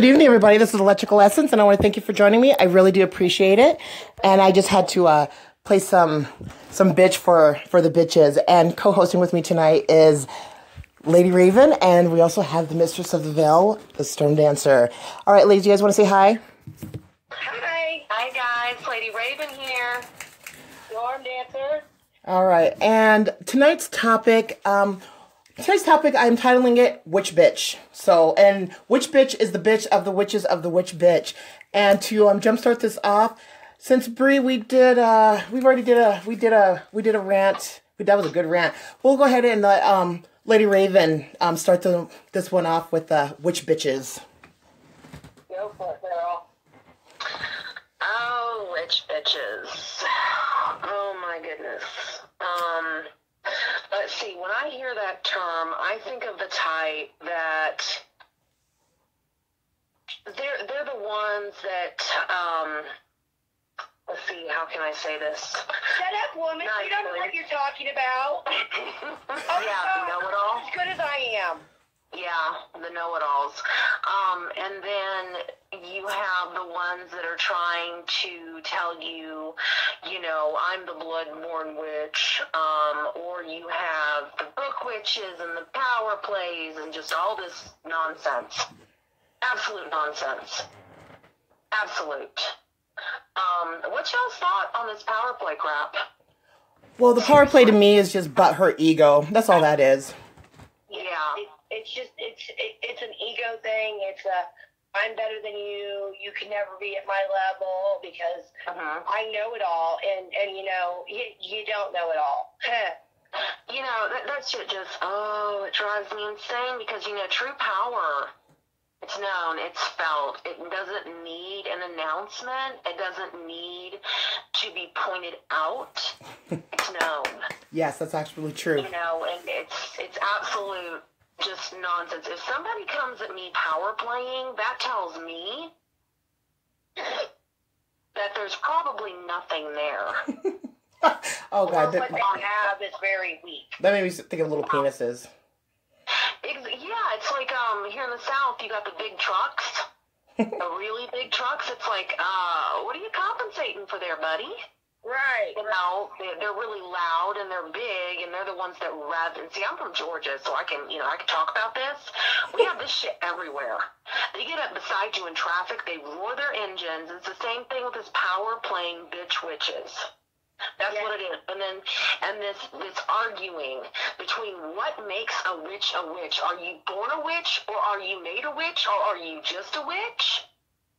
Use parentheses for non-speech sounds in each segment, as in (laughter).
Good evening, everybody. This is Electrical Essence, and I want to thank you for joining me. I really do appreciate it. And I just had to uh, play some some bitch for for the bitches. And co-hosting with me tonight is Lady Raven, and we also have the Mistress of the Veil, the Storm Dancer. All right, ladies, you guys want to say hi? Hi. Hi, guys. Lady Raven here. Storm Dancer. All right, and tonight's topic, um, tonight's topic, I'm titling it "Witch Bitch." So, and which bitch is the bitch of the witches of the witch bitch? And to um, jumpstart this off, since Bree, we did, uh, we've already did a, we did a, we did a rant. That was a good rant. We'll go ahead and let um, Lady Raven um, start the, this one off with uh, witch bitches. Go for it, girl. Oh, witch bitches. (sighs) Oh, my goodness. Um, let's see. When I hear that term, I think of the type that they're they're the ones that um. Let's see. How can I say this? Shut up, woman. Nice, you don't know what you're talking about. (laughs) yeah, the know-it-all. As good as I am. Yeah, the know-it-alls. Um, and then you have the ones that are trying to tell you, you know, I'm the blood-born witch, um, or you have the book witches and the power plays and just all this nonsense. Absolute nonsense. Absolute. Um, what's y'all's thought on this power play crap? Well, the power play to me is just but her ego. That's all that is. Yeah. It, it's just it's it, it's an ego thing. It's a I'm better than you. You can never be at my level because Uh-huh. I know it all, and and you know you, you don't know it all. (laughs) You know, that, that shit just, oh, it drives me insane because, you know, true power, it's known, it's felt. It doesn't need an announcement. It doesn't need to be pointed out. (laughs) It's known, Yes, that's actually true. you know, and it's, it's absolute just nonsense. If somebody comes at me power playing, that tells me (coughs) that there's probably nothing there. (laughs) oh God, what that, they have is very weak. that made me think of little penises. Ex- Yeah, it's like um here in the south you got the big trucks, (laughs) the really big trucks. It's like, uh, what are you compensating for there, buddy? Right. You know, they- they're really loud and they're big and they're the ones that rev. And see, I'm from Georgia, so I can, you know, I can talk about this. We have this shit everywhere. They get up beside you in traffic, they roar their engines. It's the same thing with this power playing bitch witches. That's what it is. And then, and this this arguing between what makes a witch a witch. Are you born a witch, or are you made a witch, or are you just a witch?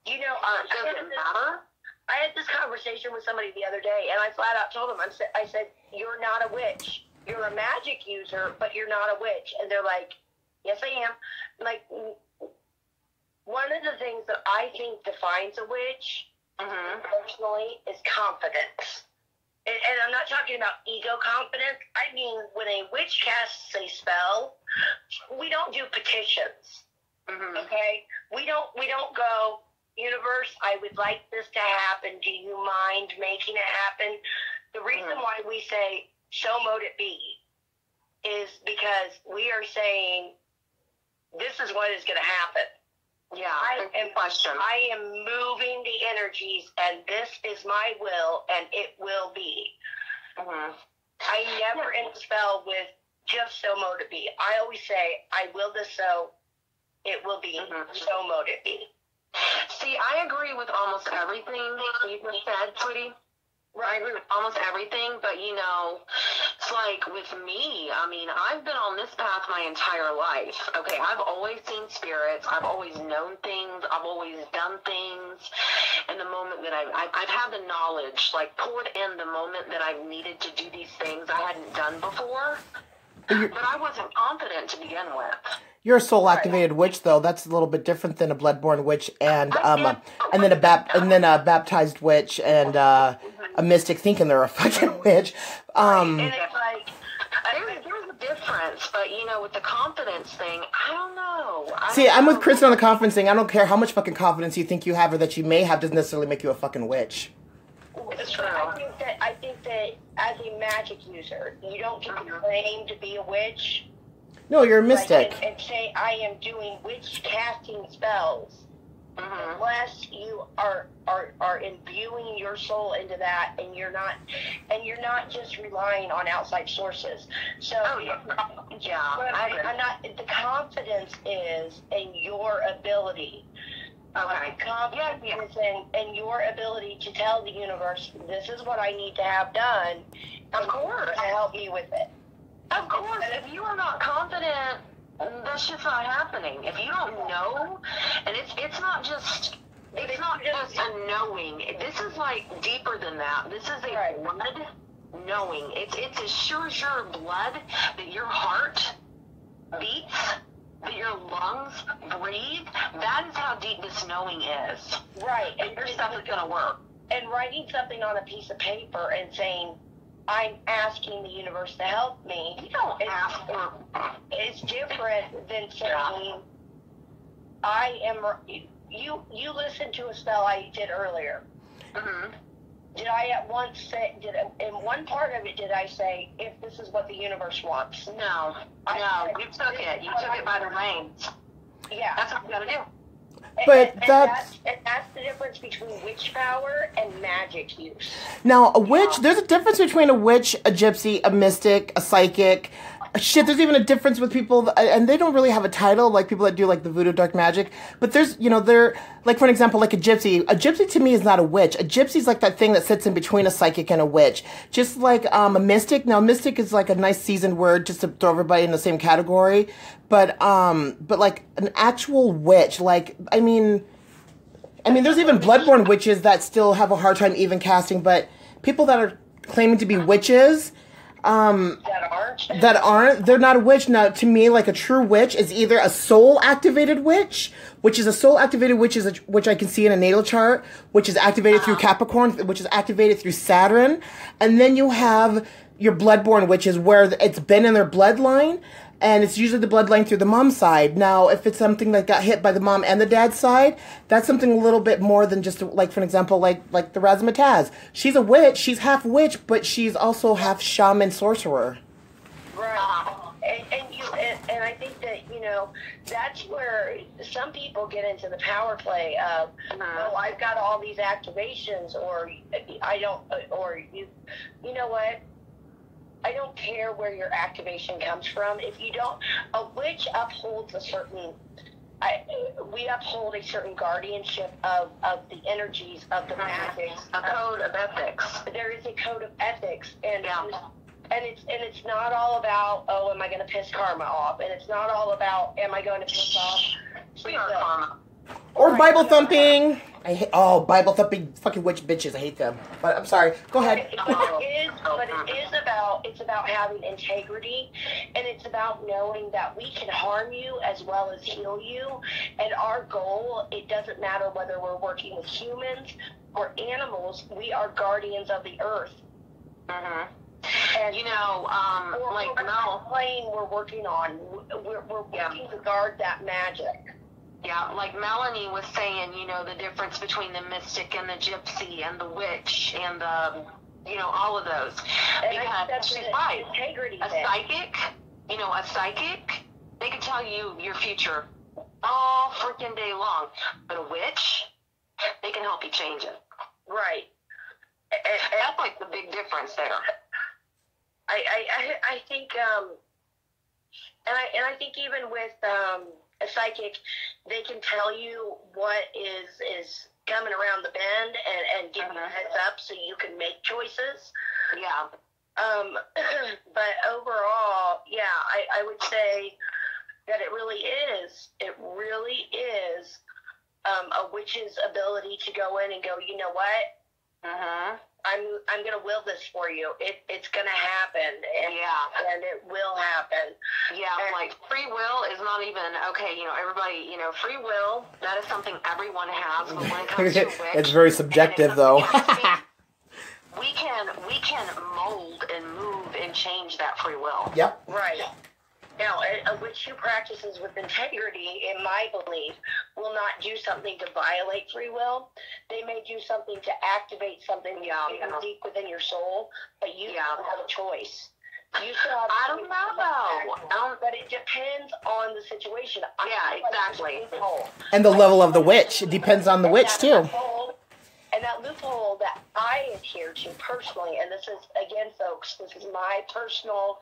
You know, Uh, does it matter? I had this conversation with somebody the other day, and I flat out told them, I said, I said, you're not a witch. You're a magic user, but you're not a witch. And they're like, yes, I am. I'm like, "Mm, one of the things that I think defines a witch Mm-hmm. personally is confidence. And, and I'm not talking about ego confidence. I mean, when a witch casts a spell, we don't do petitions. Mm-hmm. Okay, we don't we don't go universe. I would like this to happen. Do you mind making it happen? The reason Mhm. why we say so mote it be is because we are saying this is what is going to happen. Yeah, I am- question. I am moving the energies, and this is my will, and it will be. mm-hmm. I never end a spell with just so mote it be. I always say, I will this so, it will be Mhm. so mote it be. See, I agree with almost everything you just said, sweetie. I agree with almost everything, but you know, it's like with me, I mean, I've been on this path my entire life. Okay, I've always seen spirits. I've always known things. I've always done things. And the moment that I've, I've, I've had the knowledge, like poured in the moment that I've needed to do these things I hadn't done before. But I wasn't confident to begin with. You're a soul activated witch, though. That's a little bit different than a bloodborne witch and um, and then a bap- and then a baptized witch and uh, a mystic thinking they're a fucking (laughs) witch. Um, And it's like, there's, there's a difference, but you know, with the confidence thing, I don't know. I see, don't I'm with know. Kristen on the confidence thing. I don't care how much fucking confidence you think you have or that you may have doesn't necessarily make you a fucking witch. It's true. I think that I think that as a magic user, you don't get to claim to be a witch. No, you're a like, mystic. and, and say I am doing witch casting spells. Mhm. unless you are are are imbuing your soul into that and you're not and you're not just relying on outside sources so Oh, yeah. Yeah. what I I'm, not the confidence is in your ability Okay. the confidence in, in your ability to tell the universe this is what I need to have done Of and course. to help me with it Of course, if you are not confident, that's just not happening. If you don't know, and it's it's not just it's not just a knowing. This is like deeper than that. This is a Right. blood knowing. It's it's as sure as your blood that your heart beats, that your lungs breathe. That is how deep this knowing is. right And your stuff is gonna work. and writing something on a piece of paper and saying I'm asking the universe to help me You don't It's- ask for It's different than saying, I am, you, you listened to a spell I did earlier. Mm-hmm. Did I at once say, did, in one part of it, did I say, if this is what the universe wants? No, no, you took it. You took it by the reins. Yeah. That's what you gotta do. But and, and that's- And that's the difference between witch power and magic use. Now, a witch, there's a difference between a witch, a gypsy, a mystic, a psychic. Shit, there's even a difference with people, and they don't really have a title, like people that do like the voodoo dark magic. But there's, you know, they're, like for an example, like a gypsy. A gypsy to me is not a witch. A gypsy's like that thing that sits in between a psychic and a witch. Just like um, a mystic. Now, mystic is like a nice seasoned word just to throw everybody in the same category. But, um, but like an actual witch, like, I mean, I mean, there's even bloodborne witches that still have a hard time even casting, but people that are claiming to be witches Um, that aren't. that aren't, they're not a witch. Now, to me, like a true witch is either a soul activated witch, which is a soul activated witch, is a, which I can see in a natal chart, which is activated through uh-huh. Capricorn, which is activated through Saturn. And then you have your bloodborne witches where it's been in their bloodline. And it's usually the bloodline through the mom side. Now, if it's something that got hit by the mom and the dad side, that's something a little bit more than just like, for an example, like like the Razzmatazz. She's a witch. She's half witch, but she's also half shaman sorcerer. Right. And, and you and, and I think that you know that's where some people get into the power play of uh-huh. oh I've got all these activations or I don't or you you know what I don't care where your activation comes from if you don't a witch upholds a certain I, we uphold a certain guardianship of, of the energies of the uh-huh. magic. A code of ethics. There is a code of ethics, and Yeah. and it's and it's not all about oh am I going to piss karma off, and it's not all about am I going to piss off We are karma. Or Bible thumping. I hate oh Bible thumping fucking witch bitches. I hate them. But I'm sorry. Go ahead. But it is, but it is about it's about having integrity, and it's about knowing that we can harm you as well as heal you. And our goal, it doesn't matter whether we're working with humans or animals. We are guardians of the earth, hmm and You know, um, or like whatever Mel, plane we're working on, we're, we're Yeah. working to guard that magic. Yeah, like Melanie was saying, you know, the difference between the mystic and the gypsy and the witch and the, you know, all of those. And Because that's she's right. integrity A thing. psychic, you know, a psychic, they can tell you your future all freaking day long. But a witch, they can help you change it. Right. And- and- That's like the big difference there. I, I, I, I think, um, and I, and I think even with um, a psychic, they can tell you what is is coming around the bend and, and give you a Mhm. heads up so you can make choices. Yeah. Um, (clears throat) but overall, yeah, I, I would say that it really is. It really is um, a witch's ability to go in and go, you know what? Mhm. I'm I'm gonna will this for you. It it's gonna happen. And, Yeah. and it will happen. Yeah, like free will is not even okay. You know, everybody. You know, free will that is something everyone has. But when it comes to (laughs) witch, it's very subjective, though. we (laughs) can we can mold and move and change that free will. yep. Right. Now, a, a witch who practices with integrity, in my belief, will not do something to violate free will. They may do something to activate something Yeah, deep- yeah. deep within your soul, but you Yeah. don't have a choice. You still have I don't know though. I But it depends on the situation. I Yeah, exactly. there's a loophole. And the level of the witch. It depends on the witch, too. Loophole- And that loophole that I adhere to personally, and this is, again, folks, this is my personal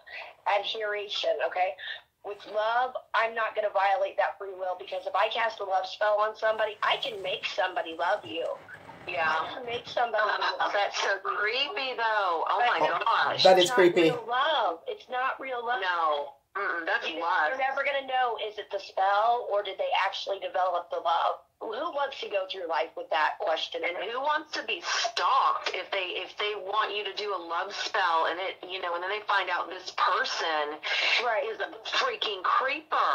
adheration, okay? With love, I'm not going to violate that free will because if I cast a love spell on somebody, I can make somebody love you. I yeah. can make somebody Oh, that's so creepy though. Oh my gosh. That is It's not creepy. Real love. It's not real love. no. Mm-mm, that's You- lust. You're never going to know is it the spell or did they actually develop the love? Who wants to go through life with that question? And who wants to be stalked if they if they want you to do a love spell and it you know and then they find out this person right, is a freaking creeper.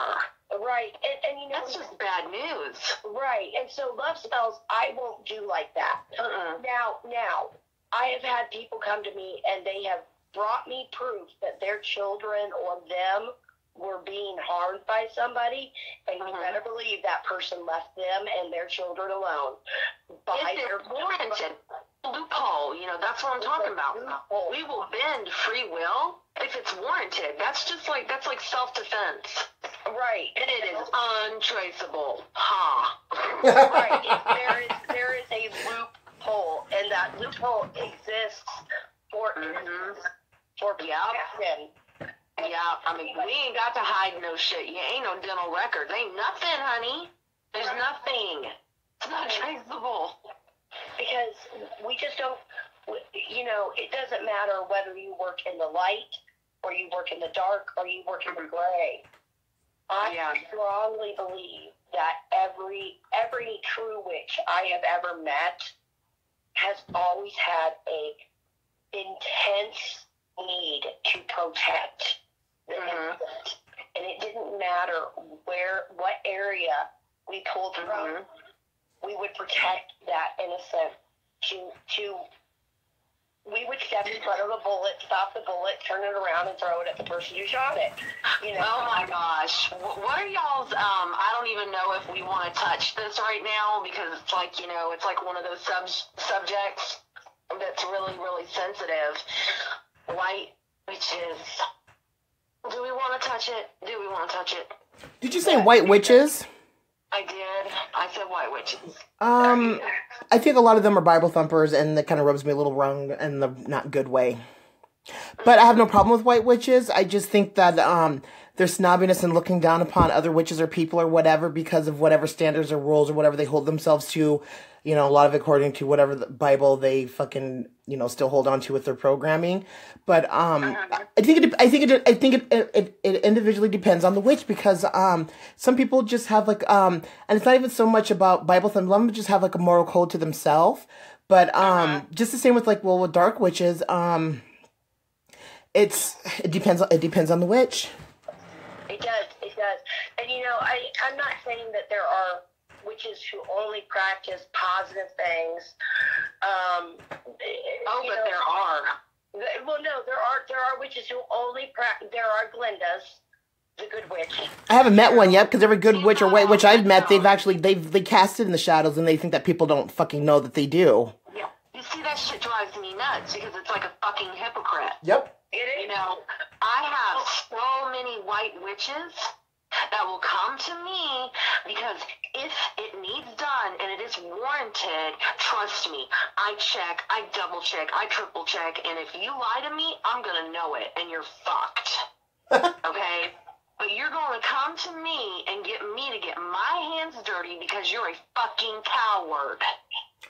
right, and, and you know, That's just bad news. right. And so love spells, I won't do like that. Uh-uh. Now, now, I have had people come to me and they have brought me proof that their children or them were being harmed by somebody, and you Mhm. better believe that person left them and their children alone. By If their it's warranted, loophole, you know, that's what I'm talking about. Loophole. We will bend free will if it's warranted. That's just like that's like self defense. Right. And it is untraceable. Ha. right. (laughs) There is there is a loophole, and that loophole exists for Mhm. for Yep. protection. Yeah, I mean, we ain't got to hide no shit. You ain't no dental records. Ain't nothing, honey. There's nothing. It's not traceable. because we just don't. You know, it doesn't matter whether you work in the light or you work in the dark or you work in the gray. I Yeah. strongly believe that every every true witch I have ever met has always had a intense need to protect the Mhm. and it didn't matter where what area we pulled from Mhm. we would protect that innocent to to we would step in front of a bullet, stop the bullet, turn it around, and throw it at the person who shot it. You know. Oh my gosh. What are y'all's, um, I don't even know if we want to touch this right now because it's like, you know, it's like one of those sub- subjects that's really, really sensitive. White witches. Do we want to touch it? Do we want to touch it? Did you say white witches? I did. I said white witches. Um, I think a lot of them are Bible thumpers, and that kind of rubs me a little wrong in the not good way. But I have no problem with white witches. I just think that um, their snobbiness and looking down upon other witches or people or whatever because of whatever standards or rules or whatever they hold themselves to. You know, a lot of it according to whatever the Bible they fucking you know still hold on to with their programming. But um, I think it. I think it. I think it, it. It individually depends on the witch because um, some people just have like um, and it's not even so much about Bible thumb. Some of them just have like a moral code to themselves. But um, just the same with like well with dark witches um, it's it depends. It depends on the witch. It does. It does. And you know, I I'm not saying that there are witches who only practice positive things. Um, Oh, but know, there are. th- Well, no, there are there are witches who only practice. There are Glendas, the good witch. I haven't met one yet because every good witch or white witch I've met, they've actually they've they cast it in the shadows and they think that people don't fucking know that they do. Yeah. You see, that shit drives me nuts because it's like a fucking hypocrite. Yep. It You know, I have so many white witches that will come to me because if it needs done and it is warranted, trust me, I check, I double check, I triple check, and if you lie to me, I'm gonna know it and you're fucked. (laughs) okay? But you're gonna come to me and get me to get my hands dirty because you're a fucking coward.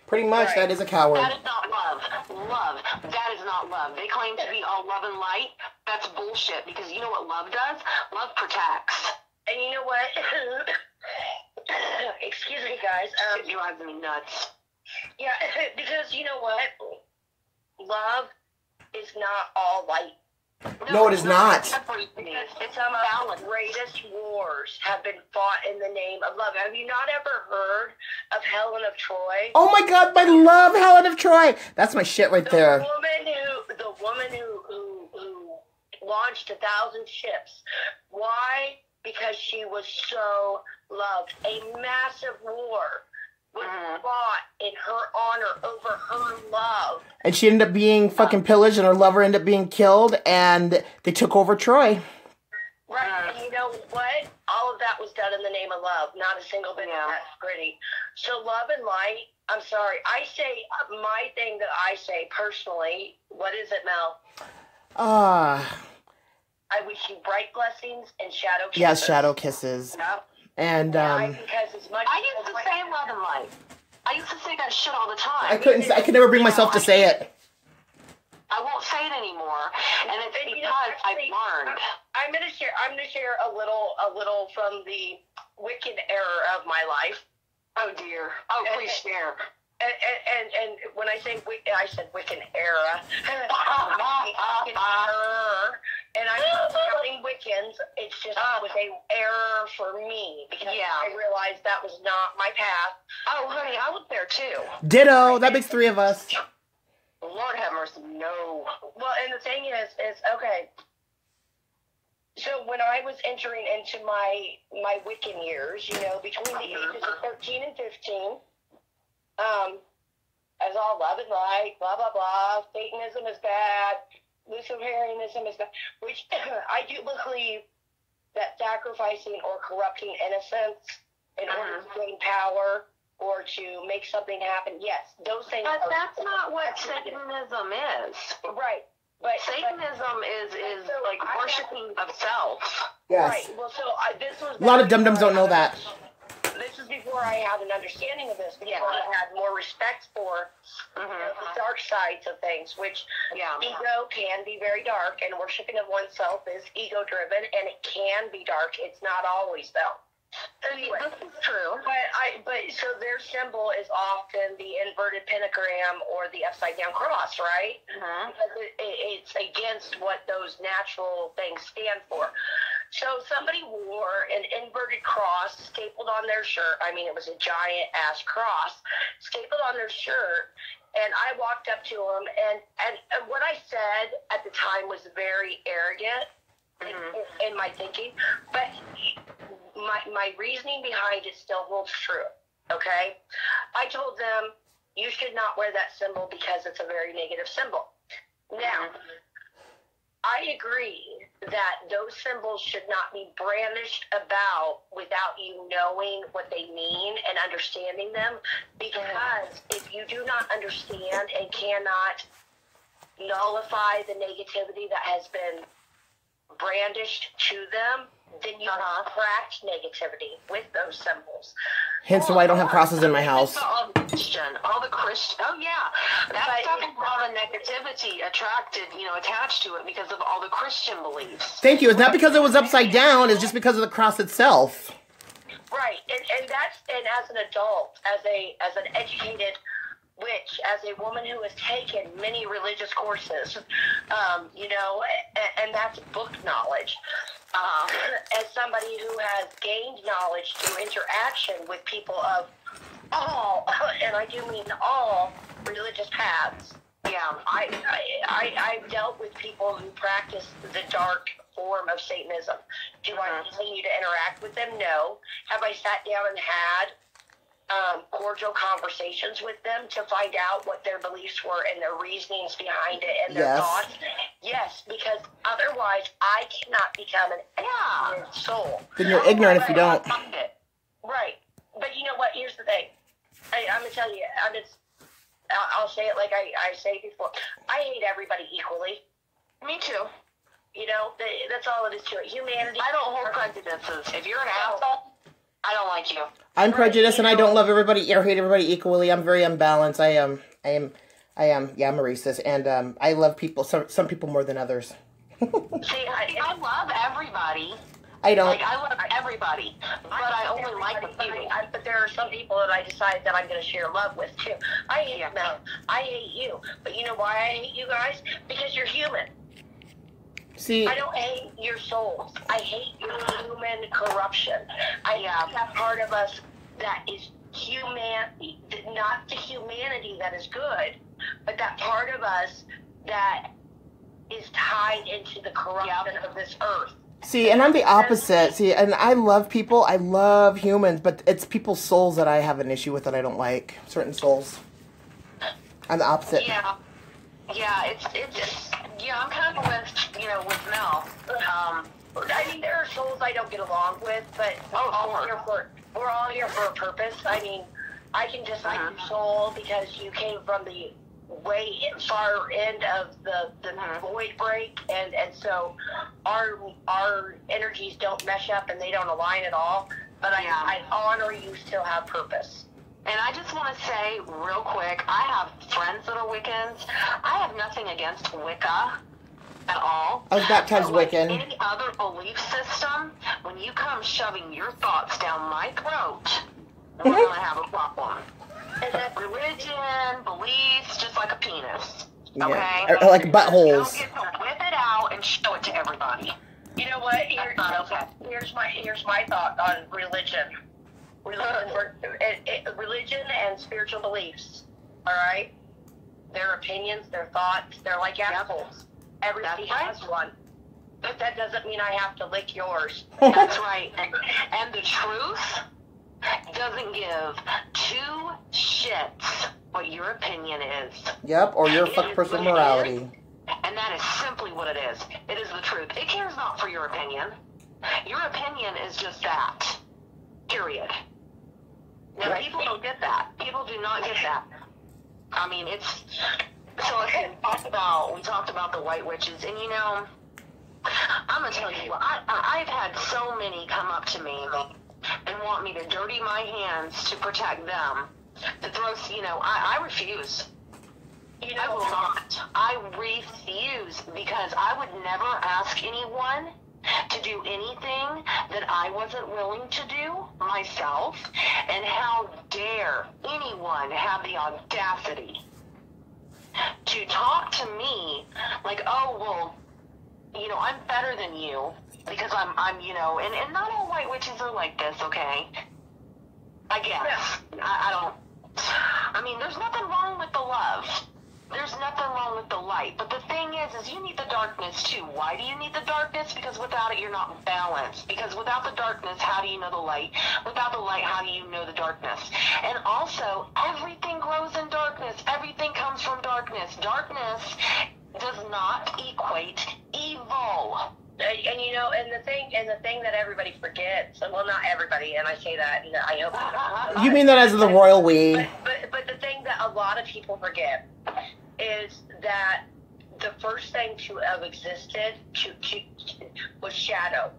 Pretty much, Right. that is a coward. That is not love. Love. That is not not love. They claim to be all love and light. That's bullshit because you know what love does? Love protects. And you know what? (coughs) Excuse me, guys. Um, It drives me nuts. yeah, (laughs) because you know what? Love is not all light. No, it is not. It's Some of balance. the greatest wars have been fought in the name of love. Have you not ever heard of Helen of Troy? Oh my God, I love Helen of Troy. That's my shit right the there. woman who the woman who, who who launched a thousand ships. Why? Because she was so loved. A massive war was Mhm. fought in her honor over her love. And she ended up being fucking pillaged, and her lover ended up being killed, and they took over Troy. Right. And you know what? All of that was done in the name of love. Not a single bit Yeah. of that's pretty. So love and light. I'm sorry. I say uh, my thing that I say personally. What is it, Mel? Ah, I wish you bright blessings and shadow. yeah, kisses. shadow kisses. Yep. And I, um, because as much I used to say love and light. I used to say that shit all the time. I couldn't. I could never bring myself to say it. I won't say it anymore, and it's And you know, because actually, I've learned. I'm gonna share. I'm gonna share a little, a little from the wicked era of my life. Oh dear. Oh please share. And and and, and when I say wick, I said wicked era. (laughs) (laughs) just it was a error for me because Yeah. I realized that was not my path. Oh honey, I was there too. Ditto. That makes three of us. Lord have mercy. No. Well, and the thing is, is okay. So when I was entering into my my Wiccan years, you know, between the ages of thirteen and fifteen, um, as all love and light, blah blah blah, Satanism is bad, Luciferianism is bad, which (clears throat) I do believe that sacrificing or corrupting innocence in order uh-huh. to gain power or to make something happen, yes, those things. But are- that's not what Satanism is. right. But Satanism is is So like I- worshiping of self. Yes. Right. Well, so I, this was A lot of dum dums don't know that. This is before I had an understanding of this. Before I had more respect for you know, Mm-hmm. the dark sides of things, which Yeah. ego can be very dark, and worshiping of oneself is ego driven, and it can be dark. It's not always though. Anyway. This is true. But I, but so their symbol is often the inverted pentagram or the upside down cross, right? Mhm. because it, it, it's against what those natural things stand for. So somebody wore an inverted cross stapled on their shirt. I mean, it was a giant ass cross stapled on their shirt. And I walked up to him, and, and, and what I said at the time was very arrogant in, Mhm. in my thinking, but my, my reasoning behind it still holds true. Okay? I told them, you should not wear that symbol because it's a very negative symbol. Now, I agree that those symbols should not be brandished about without you knowing what they mean and understanding them. Because if you do not understand and cannot nullify the negativity that has been brandished to them, then you Uh-huh. attract negativity with those symbols. Hence why I don't have crosses in my house. All the Christian, all the Christian. Oh yeah, that But- stuff has all the negativity attracted, you know, attached to it because of all the Christian beliefs. Thank you. It's not because it was upside down. It's just because of the cross itself. Right, and, and that's and as an adult, as a as an educated witch, as a woman who has taken many religious courses, um, you know, and, and that's book knowledge. Uh, as somebody who has gained knowledge through interaction with people of all, (laughs) and I do mean all religious paths. Yeah. I, I, I, I've dealt with people who practice the dark form of Satanism. Do I Mhm. continue to interact with them? No. Have I sat down and had um, cordial conversations with them to find out what their beliefs were and their reasonings behind it and their Yes. thoughts? Yes, because otherwise I cannot become an Yeah. soul. Then you're ignorant if you don't. Right. But you know what? Here's the thing. I, I'm gonna tell you. I'm just. I'll, I'll say it like I, I say before. I hate everybody equally. Me too. You know, th that's all it is to it. Humanity. I don't hold prejudices. If you're an asshole, I don't like you. I'm prejudiced and I don't love everybody or hate everybody equally. I'm very unbalanced. I am. I am. I am. Yeah, I'm a racist, and um, I love people. Some some people more than others. (laughs) See, I, I love everybody. I don't. Like I love everybody, but I only like a But, few. I, but there are some people that I decide that I'm going to share love with too. I hate Yeah. Mel. I hate you. But you know why I hate you guys? Because you're human. See, I don't hate your souls. I hate your human corruption. I uh, Yeah. hate that part of us that is human, not the humanity that is good, but that part of us that is tied into the corruption of this earth. see, and I'm the opposite. See, and I love people. I love humans, but it's people's souls that I have an issue with that I don't like. Certain souls. I'm the opposite. Yeah, yeah, it's it's yeah. I'm kind of with you know with Mel. Um, I mean, there are souls I don't get along with, but Oh, all sure. here for we're all here for a purpose. I mean, I can dislike Uh-huh. your soul because you came from the way far end of the the Mhm. void break, and and so our our energies don't mesh up and they don't align at all. But I, Yeah. I honor you still have purpose. And I just want to say real quick, I have friends that are Wiccans. I have nothing against Wicca at all. I was baptized But like Wiccan. Any other belief system, when you come shoving your thoughts down my throat, we're Mm-hmm. gonna have a problem. And that's Religion, beliefs, just like a penis. Yeah. Okay? Or- or like You buttholes. don't get to whip it out and show it to everybody. You know what? Here, okay. Here's my here's my thought on religion. Religion, it, it, religion and spiritual beliefs. All right, their opinions, their thoughts, they're like assholes. Everybody That's has one, but that doesn't mean I have to lick yours. (laughs) That's right. And, and the truth doesn't give two shits what your opinion is. Yep, or your It fuck is personal morality. And that is simply what it is. It is the truth. It cares not for your opinion. Your opinion is just that. Period. Right. people don't get that. People do not get that. I mean, it's so. We talked about we talked about the white witches, and you know, I'm gonna tell you. I, I I've had so many come up to me and want me to dirty my hands to protect them. To throw, you know, I, I refuse. You I know, will not. I refuse because I would never ask anyone to do anything that I wasn't willing to do myself. And how dare anyone have the audacity to talk to me like, oh, well, you know, I'm better than you because I'm, I'm, you know, and, and not all white witches are like this, okay? I guess. I, I don't. I mean, there's nothing wrong with the love. There's nothing wrong with the light. But the thing is, is you need the darkness too. Why do you need the darkness? Because without it, you're not balanced. Because without the darkness, how do you know the light? Without the light, how do you know the darkness? And also, everything grows in darkness. Everything comes from darkness. Darkness does not equate evil. and, and you know, and the thing, and the thing that everybody forgets. Well, not everybody, and I say that, and I hope. (laughs) You mean that as the royal we? But, but but the thing that a lot of people forget is that the first thing to have existed to, to, was shadow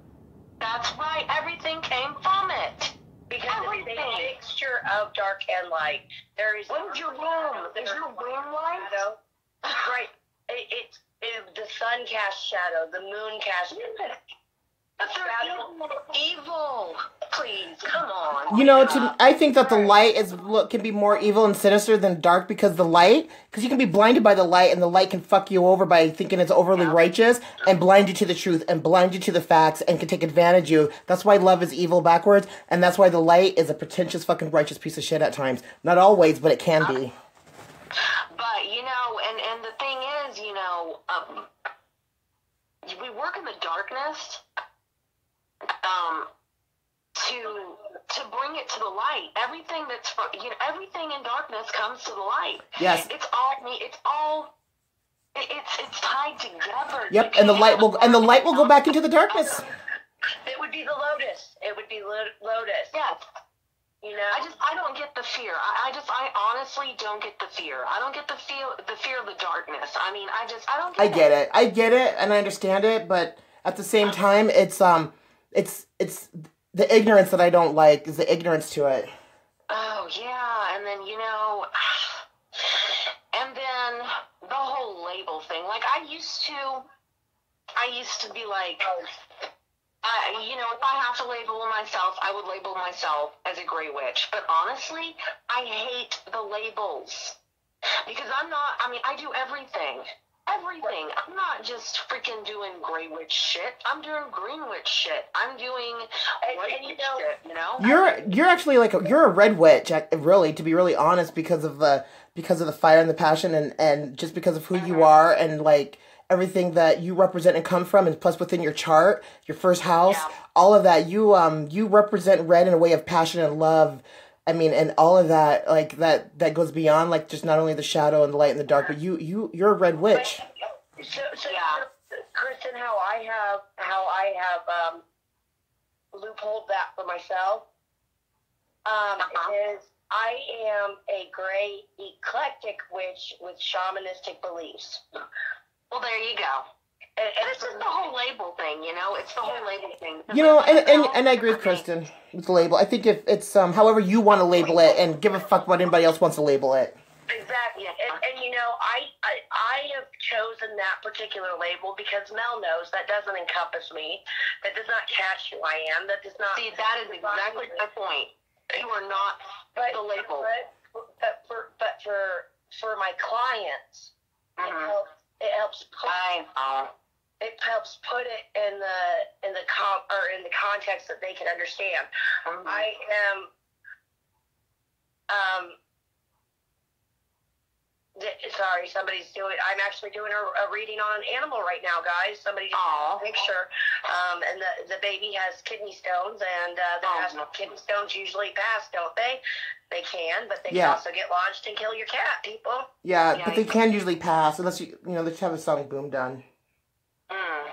That's why Everything came from it. because it's a mixture of dark and light. There is When's your womb? Is your womb light? shadow. Right. It, it's it, the sun casts shadow. The moon casts shadow. But evil. Please, come on. You know, to I think that the light is look can be more evil and sinister than dark because the light, because you can be blinded by the light, and the light can fuck you over by thinking it's overly righteous and blind you to the truth and blind you to the facts and can take advantage of you. That's why love is evil backwards, and that's why the light is a pretentious fucking righteous piece of shit at times. Not always, but it can be. But you know, and and the thing is, you know, um, we work in the darkness, um, to to bring it to the light. Everything that's fr- you know, everything in darkness comes to the light. Yes. it's all me. It's all. It's it's tied together. Yep, and the light will and the light will go back into the darkness. It would be the lotus. It would be lo- lotus. Yeah, You know. I just I don't get the fear. I, I just I honestly don't get the fear. I don't get the feel the fear of the darkness. I mean, I just I don't. Get I get it. I get it and I understand it, but at the same time it's um it's it's the ignorance that I don't like is the ignorance to it. Oh yeah, and then you know, (sighs) and then the whole label thing. Like I used to, I used to be like, I, you know, if I have to label myself, I would label myself as a gray witch. But honestly, I hate the labels because I'm not. I mean, I do everything. Everything. I'm not just freaking doing gray witch shit. I'm doing green witch shit. I'm doing white and you witch know- shit. You know. You're you're actually like a, you're a red witch, really, to be really honest, because of the because of the fire and the passion, and and just because of who you are, and like everything that you represent and come from, and plus within your chart, your first house, Yeah. all of that, you um you represent red in a way of passion and love. I mean, and all of that, like that, that goes beyond like just not only the shadow and the light and the dark, but you, you, you're a red witch. So, so Yeah. Kristen, how I have how I have um, loopholed that for myself um, Uh-huh. is I am a gray eclectic witch with shamanistic beliefs. Well, there you go. And, and It's just the whole label thing, you know. It's the whole label thing. You know, and, and, and I agree with Kristen with the label. I think if it's um however you want to label it, and give a fuck what anybody else wants to label it. Exactly, and, and you know, I, I I have chosen that particular label because Mel knows that doesn't encompass me. That does not catch who I am. That does not. See, that is exactly my point. You are not but, the label. But, but for but for for my clients, it Mhm. helps. It helps. Put, I know. It helps put it in the in the com or in the context that they can understand. Mhm. I am. Um. th- Sorry, somebody's doing. I'm actually doing a, a reading on an animal right now, guys. Somebody Aw. picture. Um, and the the baby has kidney stones, and uh, the Oh, no. kidney stones usually pass, don't they? They can, but they Yeah. can also get lodged and kill your cat, people. Yeah, Yeah, but they I- can usually pass unless you, you know, they just have a sonic boom done. Mm.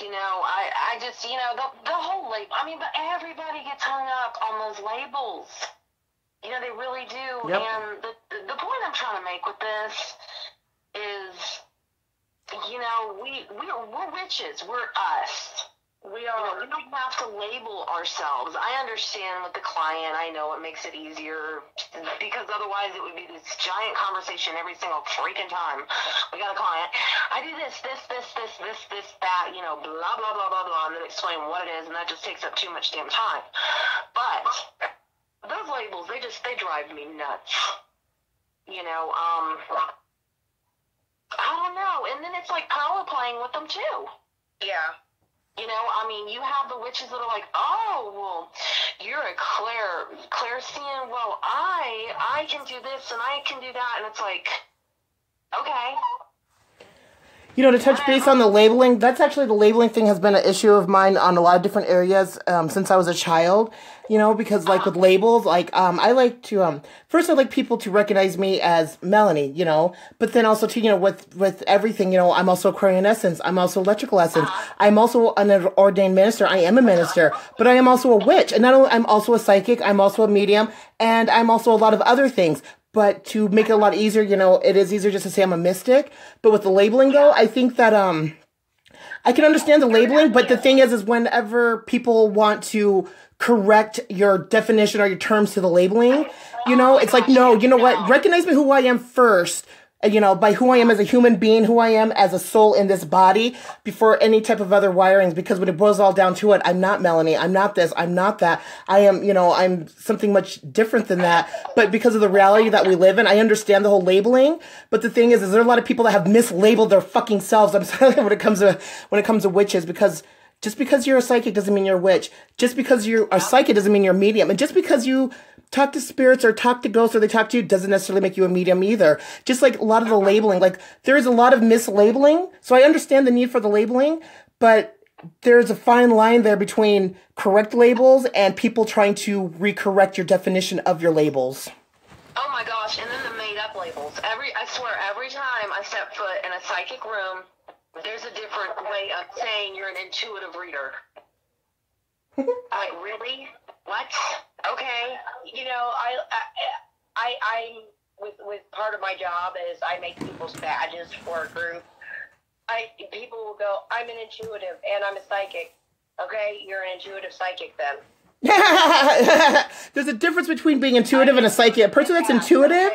You know, I, I just, you know, the, the whole label. I mean, but everybody gets hung up on those labels. You know, they really do. Yep. And the, the, point I'm trying to make with this is, you know, we, we're, we're witches. We're us. We You know, we don't have to label ourselves. I understand with the client. I know it makes it easier because otherwise it would be this giant conversation every single freaking time. We got a client. I do this, this, this, this, this, this, that. You know, blah blah blah blah blah, and then explain what it is, and that just takes up too much damn time. But those labels, they just they drive me nuts. You know, um, I don't know. And then it's like power playing with them too. Yeah. You know, I mean, you have the witches that are like, oh, well, you're a clair clairseeing. Well, I I can do this and I can do that, and it's like, okay, You know, to touch base on the labeling, that's actually the labeling thing has been an issue of mine on a lot of different areas um, since I was a child. You know, because like with labels, like um, I like to um, first I like people to recognize me as Melanie. You know, but then also to you know with with everything, you know, I'm also Aquarian Essence. I'm also Electrical Essence. I'm also an ordained minister. I am a minister, but I am also a witch, and not only I'm also a psychic. I'm also a medium, and I'm also a lot of other things. But to make it a lot easier, you know, it is easier just to say I'm a mystic. But with the labeling though, I think that um I can understand the labeling, but the thing is is whenever people want to correct your definition or your terms to the labeling, you know, it's like no, you know what? Recognize me who I am first. Uh, You know, by who I am as a human being, who I am as a soul in this body, before any type of other wirings. Because when it boils all down to it, I'm not Melanie. I'm not this. I'm not that. I am, you know, I'm something much different than that. But because of the reality that we live in, I understand the whole labeling. But the thing is, is there are a lot of people that have mislabeled their fucking selves. I'm (laughs) sorry when it comes to when it comes to witches because just because you're a psychic doesn't mean you're a witch. Just because you're a psychic doesn't mean you're a medium. And just because you talk to spirits or talk to ghosts or they talk to you doesn't necessarily make you a medium either. Just like a lot of the labeling, like there is a lot of mislabeling. So I understand the need for the labeling, but there's a fine line there between correct labels and people trying to recorrect your definition of your labels. oh my gosh, and then the made up labels. Every I swear, every time I step foot in a psychic room, there's a different way of saying you're an intuitive reader. (laughs) like really? What? Okay. You know, I, I, I, I'm with with part of my job is I make people's badges for a group. I people will go, I'm an intuitive and I'm a psychic. Okay, you're an intuitive psychic then. (laughs) There's a difference between being intuitive and a psychic. A person that's intuitive,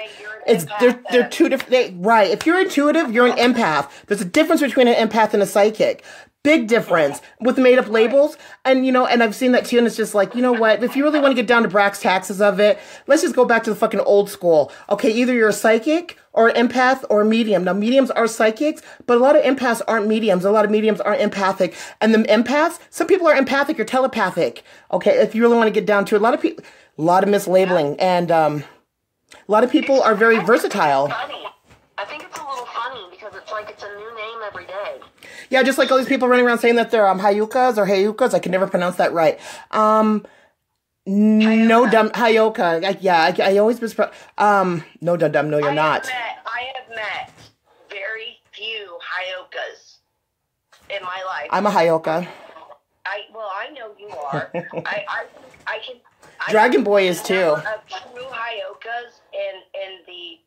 it's they're they're two different. They, right. If you're intuitive, you're an empath. There's a difference between an empath and a psychic. Big difference with made up labels. And, you know, and I've seen that too. And it's just like, you know what? If you really want to get down to brass taxes of it, let's just go back to the fucking old school. Okay. Either you're a psychic or an empath or a medium. Now, mediums are psychics, but a lot of empaths aren't mediums. A lot of mediums aren't empathic. And the empaths, some people are empathic or telepathic. Okay. If you really want to get down to it, a lot of people, a lot of mislabeling. And, um, a lot of people are very versatile. Funny. I think it's a little funny because it's like it's a new name every day. Yeah, just like all these people running around saying that they're um Hayukas or Hayukas. I can never pronounce that right. Um, no dumb Hayoka. I, yeah, I, I always mispro- um no dumb dumb. No, you're I not. Have met, I have met very few Hyokas in my life. I'm a Hayoka. I well, I know you are. (laughs) I I I can. I Dragon Boy is too. Of true Hyokas in in the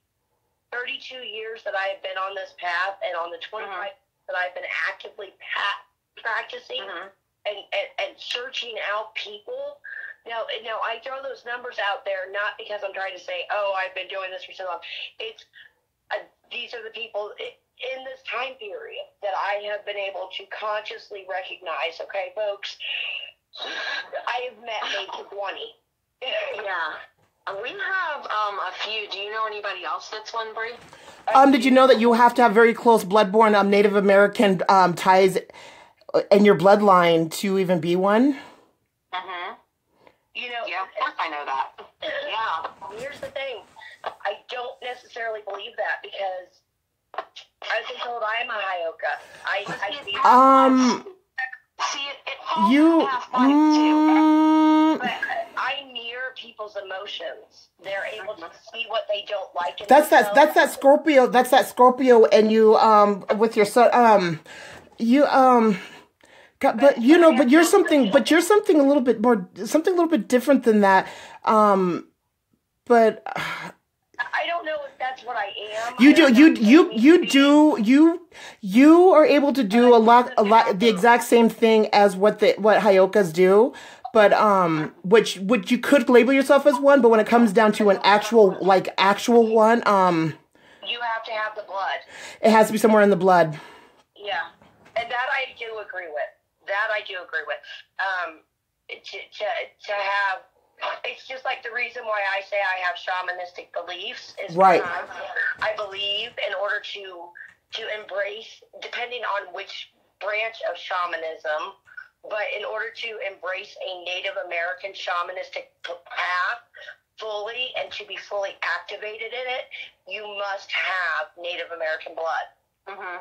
32 years that I have been on this path, and on the 25 that I've been actively pa- practicing Mhm. and, and and searching out people. Now, now I throw those numbers out there not because I'm trying to say, oh, I've been doing this for so long. It's uh, these are the people in this time period that I have been able to consciously recognize. Okay, folks, I have met (sighs) maybe 20. Yeah. Uh, We have um, a few. Do you know anybody else that's one, Bree? Um, did you know that you have to have very close bloodborne um Native American um ties in your bloodline to even be one? Mm-hmm. You know, Yeah, of course I know that. Yeah. here's the thing. I don't necessarily believe that because I've been told I am a Hyoka. I, I see Um, See, it, it falls you. in half too. Mm, but I mirror people's emotions. They're able to see what they don't like. That's that. That's that Scorpio. That's that Scorpio, and you um with your son um you um. God, but you know, but you're something. But you're something a little bit more, something a little bit different than that. Um, but I don't know if that's what I am. you do, you you you do you you are able to do a lot, a lot, the exact same thing as what the what Hayokas do. But um, which which you could label yourself as one, but when it comes down to an actual like actual one, um, You have to have the blood. it has to be somewhere in the blood. Yeah, and that I do agree with. That I do agree with. Um, to to to have. It's just like the reason why I say I have shamanistic beliefs is Right. because I believe in order to to embrace, depending on which branch of shamanism, but in order to embrace a Native American shamanistic path fully and to be fully activated in it, you must have Native American blood. Mm-hmm.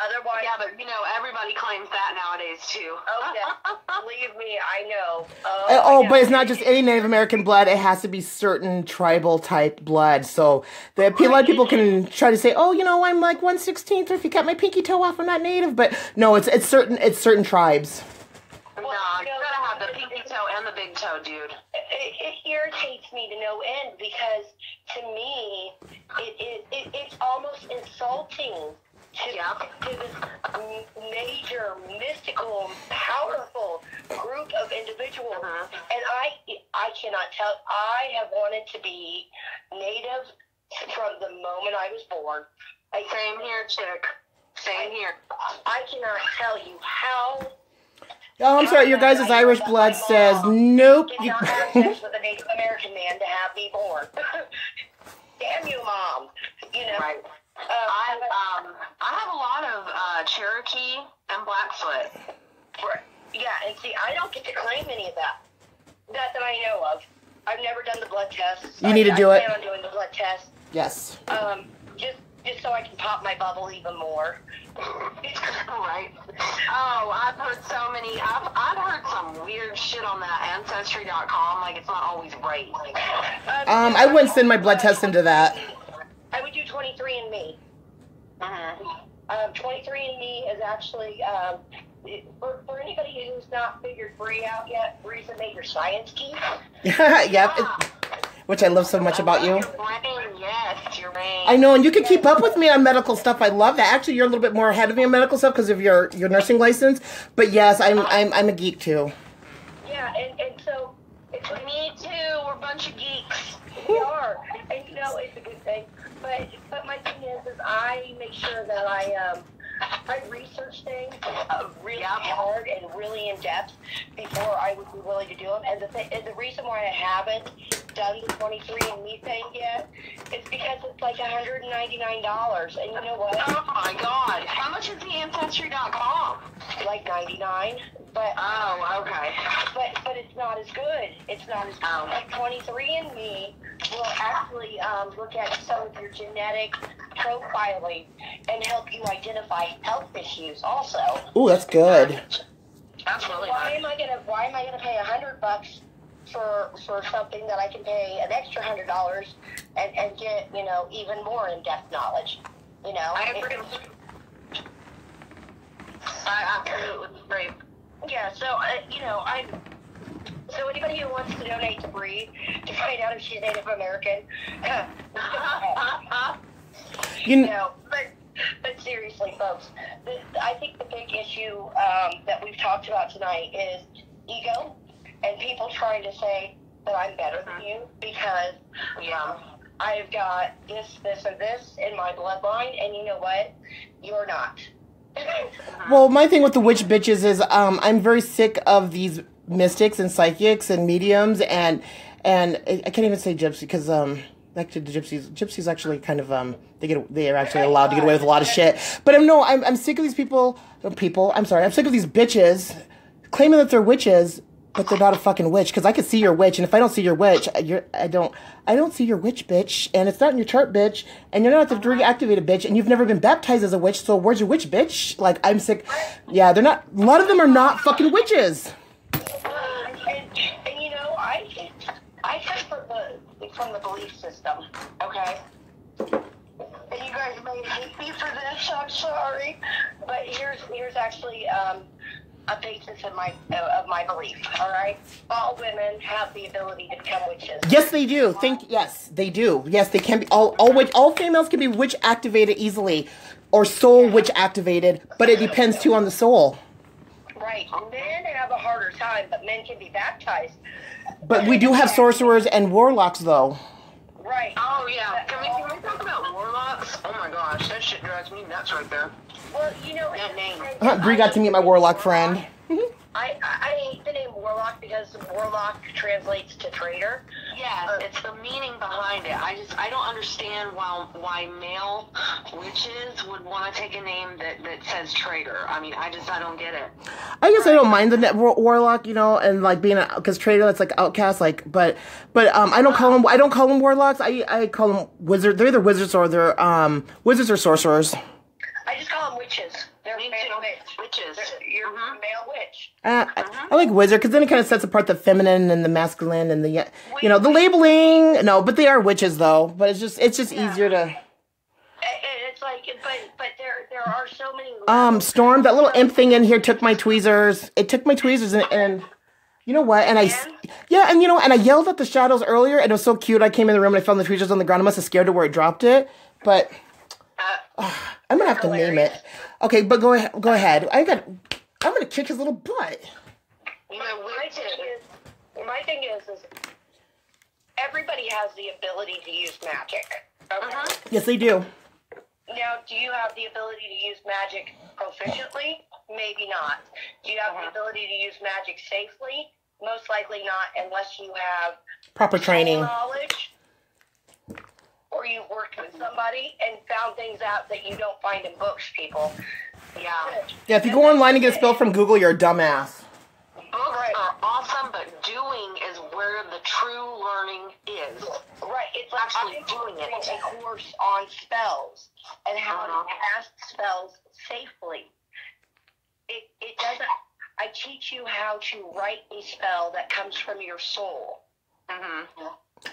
Otherwise, Yeah, but you know, everybody claims that nowadays too. Oh, (laughs) yeah. Believe me, I know. Oh, Uh, I Oh, know. but it's not just any Native American blood. It has to be certain tribal type blood. So the, a lot of people can try to say, "Oh, you know, I'm like one sixteenth, or if you cut my pinky toe off, I'm not Native." But no, it's it's certain it's certain tribes. no, Well, you you know, gotta have the pinky toe and the big toe, dude. It, it irritates me to no end because to me, it, it, it it's almost insulting to, Yeah. to this major, mystical, powerful group of individuals. Mhm. And I, I cannot tell. I have wanted to be native from the moment I was born. I, Same here, chick. Same here. I cannot tell you how Oh, I'm sorry, your guys' Irish blood says nope. did You- not have sex with a Native American man to have me born. (laughs) Damn you, mom. You know. Right. Uh, I um I have a lot of uh, Cherokee and Blackfoot. for- yeah, and see, I don't get to claim any of that. Not that I know of. I've never done the blood test. You need to I, do I it. plan on doing the blood test. yes. Um, just just so I can pop my bubble even more. right. Oh, I've heard so many. I've I've heard some weird shit on that Ancestry.com. Like it's not always right. Um, I wouldn't send my blood test into that. I would do 23andMe. Mm-hmm. Um, 23andMe is actually, um, it- for, for anybody who's not figured Bree out yet, Bree's a major science geek. (laughs) yep. it- which I love so much about you. Brain, yes, your brain. I know, and you can keep up with me on medical stuff. I love that. Actually, you're a little bit more ahead of me on medical stuff because of your your nursing license. But yes, I'm I'm I'm a geek too. Yeah, and, and so it's me too. We're a bunch of geeks. We are, and you know it's a good thing. But but my thing is, is I make sure that I um I research things uh, really Yeah. hard and really in depth before I would be willing to do them. And the th- and the reason why I haven't done the 23andMe thing yet is because it's like 199 dollars, and you know what? Oh my God! How much is the ancestry.com? Like 99, but Oh, okay. but but it's not as good. It's not as good. Oh. Like 23andMe will actually um, look at some of your genetic profiling and help you identify health issues. Also, Oh, that's good. That's really why nice. am I gonna why am I gonna pay a hundred bucks for for something that I can pay an extra hundred dollars and and get you know even more in depth knowledge? You know, I agree. I absolutely agree. Yeah, so uh, you know, I. So anybody who wants to donate to Bree to find out if she's Native American, You you know, (laughs) but but seriously, folks, the, I think the big issue um, that we've talked about tonight is ego and people trying to say that I'm better than you because Yeah. I've got this, this, and this in my bloodline, and you know what? You're not. Well, my thing with the witch bitches is um, I'm very sick of these mystics and psychics and mediums and and I can't even say gypsy because um actually the gypsies gypsies actually kind of um they get they are actually allowed to get away with a lot of shit. But I'm no I'm I'm sick of these people people I'm sorry I'm sick of these bitches claiming that they're witches. But they're not a fucking witch because I could see your witch, and if I don't see your witch, you're I don't I don't see your witch, bitch, and it's not in your chart, bitch, and you're not the degree activated bitch, and you've never been baptized as a witch. So where's your witch, bitch? Like I'm sick. Yeah, they're not. A lot of them are not fucking witches. and, and you know, I I come from the from the belief system, okay. And you guys may hate me for this. I'm sorry, but here's here's actually um, a basis of my of my belief. All right, all women have the ability to become witches. Yes, they do. Think yes, they do. Yes, they can be. All all witch, all females can be witch activated easily, or soul witch activated. But it depends too on the soul. Right. Men have a harder time, but men can be baptized. But we do have sorcerers and warlocks, though. Right. Oh yeah. Can we, can we talk about warlocks? Oh my gosh, that shit drives me nuts right there. Well, you know, That name. Uh, Bree got to meet my warlock friend. I, I I hate the name warlock because warlock translates to traitor. Yes, it's the meaning behind it. I just I don't understand why why male witches would want to take a name that that says traitor. I mean, I just I don't get it. I guess I don't mind the net war- warlock, you know, and like being a because traitor that's like outcast, like, but but um, I don't call them I don't call them warlocks. I I call them wizard. They're either wizards or they're um wizards or sorcerers. I just call them witches. They're Me male too. witch. Witches. They're- You're Mhm. a male witch. Uh, I, I like wizard because then it kind of sets apart the feminine and the masculine and the you know the labeling. No, but they are witches though. But it's just it's just easier to And and it's like, but but there there are so many. um storm that little imp thing in here took my tweezers. It took my tweezers and. and you know what? And I, s- yeah, and you know, and I yelled at the shadows earlier, and it was so cute. I came in the room and I found the tweezers on the ground. I must have scared it where it dropped it, but Uh, I'm gonna have to name it. Okay, but go ahead. Go ahead. I got. I'm gonna kick his little butt. You know, my thing is, my thing is, is everybody has the ability to use magic. Okay? Uh-huh. Yes, they do. Now, do you have the ability to use magic proficiently? Maybe not. Do you have the ability to use magic safely? Most likely not, unless you have Proper training. knowledge or you've worked with somebody and found things out that you don't find in books, people. Yeah. Yeah, if you go online and get a spell from Google, you're a dumbass. Books are awesome, but doing is where the true learning is. Right, it's like Actually I'm doing it. a course on spells and how Uh-huh. to cast spells safely. It it doesn't. I teach you how to write a spell that comes from your soul. Mm-hmm.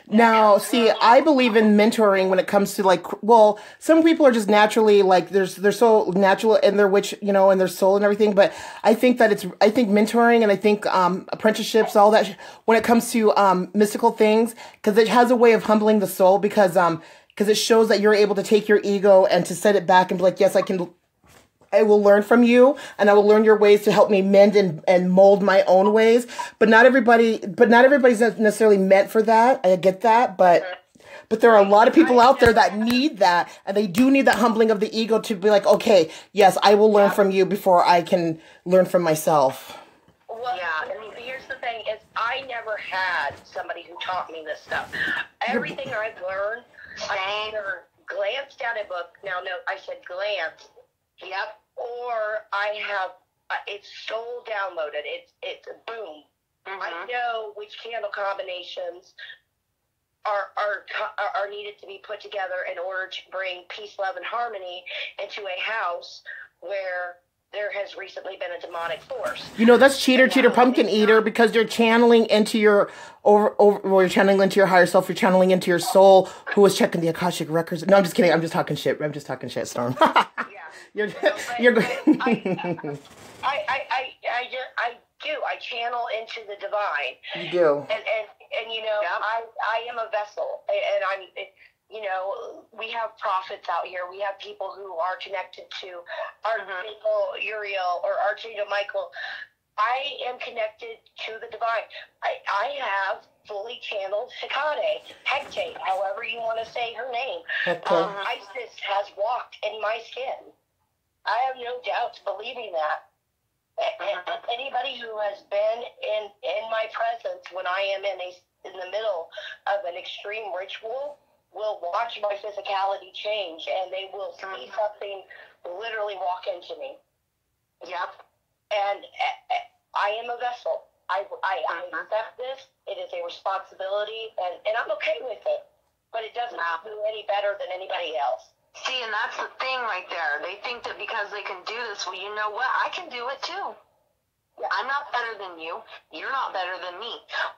Now, see, I believe in mentoring when it comes to like, well, some people are just naturally like, there's, they're so natural in their witch, you know, in their soul and everything. But I think that it's, I think mentoring and I think, um, apprenticeships, all that, sh- when it comes to, um, mystical things, cause it has a way of humbling the soul because, um, cause it shows that you're able to take your ego and to set it back and be like, yes, I can, I will learn from you and I will learn your ways to help me mend and, and mold my own ways. But not everybody, but not everybody's necessarily meant for that. I get that, but. But there are a lot of people out there that need that, and they do need that humbling of the ego to be like, okay, yes, I will learn from you before I can learn from myself. Well, yeah. I mean, here's the thing: is I never had somebody who taught me this stuff. Everything I've learned, I either glanced at a book. Now, no, I said glance. Yep. Or I have uh, it's so downloaded. It's it's boom. Mm-hmm. I know which candle combinations are, are are needed to be put together in order to bring peace, love, and harmony into a house where there has recently been a demonic force. You know, that's cheater, cheater, pumpkin eater because you're channeling into your over over. Well, you're channeling into your higher self. You're channeling into your soul, who is checking the akashic records. No, I'm just kidding. I'm just talking shit. I'm just talking shit, Storm. (laughs) yeah, you're No, (laughs) but- you're. but I, I, I, I, I, ju- I do. I channel into the divine. you do. and and and you know Yep. I I am a vessel and and I'm you know we have prophets out here we have people who are connected to Archangel Uriel or Archangel Michael I am connected to the divine I I have fully channeled Hecate Hecate however you want to say her name Okay. um, Isis has walked in my skin I have no doubts believing that Mhm. anybody who has been in in my presence when I am in a in the middle of an extreme ritual will watch my physicality change and they will see Mhm. something literally walk into me. Yep. And I am a vessel. I, I, I Mhm. accept this. It is a responsibility, and, and I'm okay with it. But it doesn't do any better than anybody else. See, and that's the thing right there. They think that because they can do this, well, you know what? I can do it too. I'm not better than you. You're not better than me.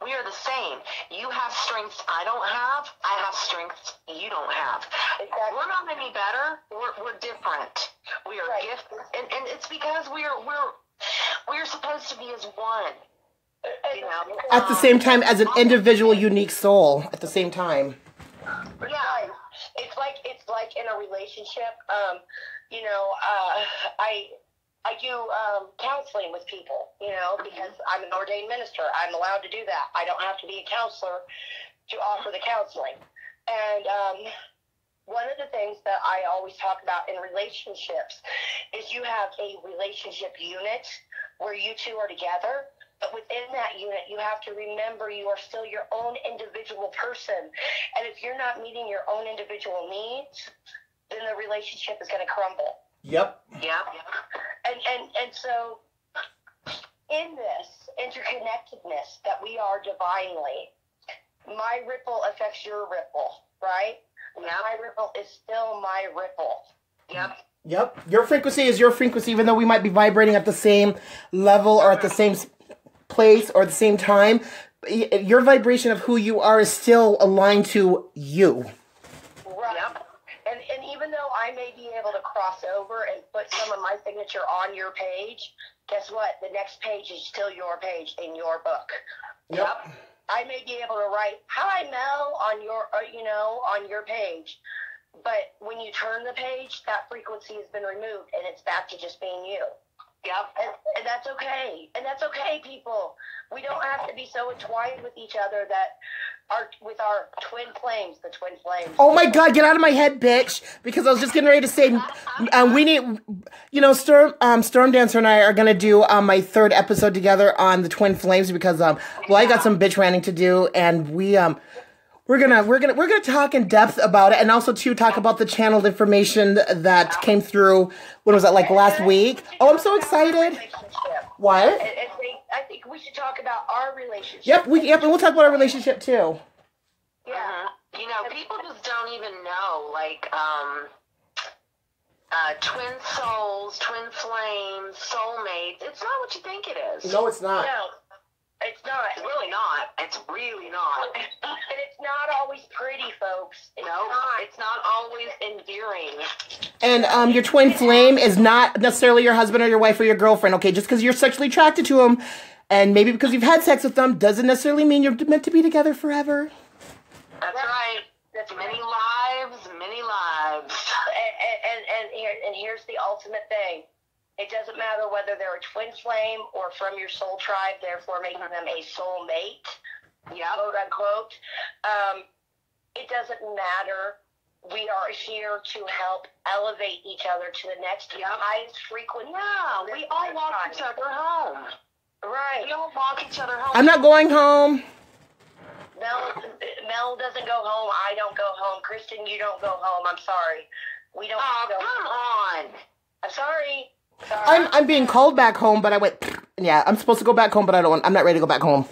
We are the same. You have strengths I don't have. I have strengths you don't have. Exactly. We're not any better. We're, we're different. We are Right. gifted, and, and it's because we're we're we're supposed to be as one. You know. At the same time, as an um, individual, unique soul. At the same time. Yeah, it's like it's like in a relationship. Um, you know, uh, I I do um, counseling with people. You know, because I'm an ordained minister, I'm allowed to do that. I don't have to be a counselor to offer the counseling. And um, one of the things that I always talk about in relationships is you have a relationship unit where you two are together. But within that unit, you have to remember you are still your own individual person. And if you're not meeting your own individual needs, then the relationship is going to crumble. Yep. Yeah. And and and so in this interconnectedness that we are divinely, my ripple affects your ripple, right? Yeah. My ripple is still my ripple. Yep. Yep. Your frequency is your frequency, even though we might be vibrating at the same level or at the same s- place or at the same time. Your vibration of who you are is still aligned to you. Right. Yep. And and even though I may be able to cross over and put some of my signature on your page, guess what? The next page is still your page in your book. Yep. I may be able to write "Hi Mel" on your, or, you know, on your page, but when you turn the page, that frequency has been removed, and it's back to just being you. Yep. And, and that's okay. And that's okay, people. We don't have to be so entwined with each other that our with our twin flames, the twin flames. Oh my God, get out of my head, bitch! Because I was just getting ready to say, um, we need, you know, Storm, um, Storm Dancer and I are gonna do um, my third episode together on the Twin Flames because, um, well, I got some bitch ranting to do, and we, um, we're gonna, we're gonna, we're gonna talk in depth about it, and also to talk about the channeled information that came through. When was that? Like last week? Oh, I'm so excited! What? And, and they, I think we should talk about our relationship. Yep, we, yep, and we'll talk about our relationship too. Yeah. Mhm. You know, people just don't even know, like, um, uh, twin souls, twin flames, soulmates. It's not what you think it is. No, it's not. No, it's not. It's really not. It's really not. And it's not always pretty, folks. It's No, not. it's not always endearing. And um, your twin flame is not necessarily your husband or your wife or your girlfriend. Okay, just because you're sexually attracted to them, and maybe because you've had sex with them, doesn't necessarily mean you're meant to be together forever. That's right. That's Many right. lives, many lives. And, and, and, here, and here's the ultimate thing. It doesn't matter whether they're a twin flame or from your soul tribe, therefore making them a soul mate, Yeah. quote unquote. Um, it doesn't matter. We are here to help elevate each other to the next highest frequency. Yeah, we all walk each other home. Right. We all walk each other home. I'm not going home. Mel, Mel doesn't go home. I don't go home. Kristen, you don't go home. I'm sorry. We don't Oh, go come home. on. I'm sorry. Sorry. I'm I'm being called back home, but I went. Yeah, I'm supposed to go back home, but I don't. want I'm not ready to go back home.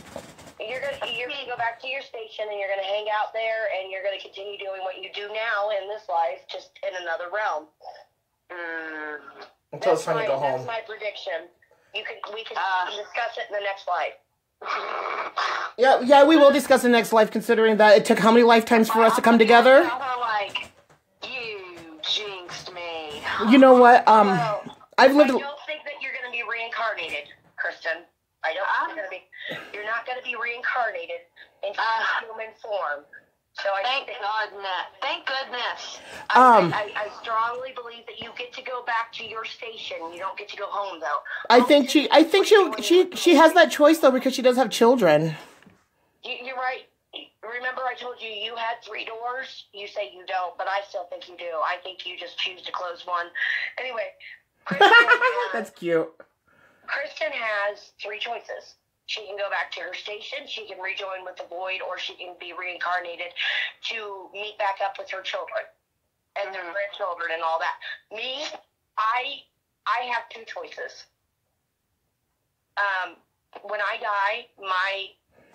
You're gonna you're gonna go back to your station and you're gonna hang out there and you're gonna continue doing what you do now in this life, just in another realm. Mm. Until it's time my, to go home. That's my prediction. You can we can Uh. discuss it in the next life. Yeah, yeah, we will discuss the next life, considering that it took how many lifetimes for us to come together. Like, you jinxed me. You know what? Um, Well, I've I don't think that you're gonna be reincarnated, Kristen. I don't think you're gonna be. You're not gonna be reincarnated into Ah. human form. So I Thank think goodness. Thank goodness. I, Um, I, I strongly believe that you get to go back to your station. You don't get to go home though. I think she. I think she. She. She has that choice though because she does have children. You, you're right. Remember, I told you you had three doors. You say you don't, but I still think you do. I think you just choose to close one. Anyway, Kristen, has, (laughs) That's cute. Kristen has three choices. She can go back to her station. She can rejoin with the void, or she can be reincarnated to meet back up with her children and their Mhm. grandchildren and all that. Me, I, I have two choices. Um, when I die, my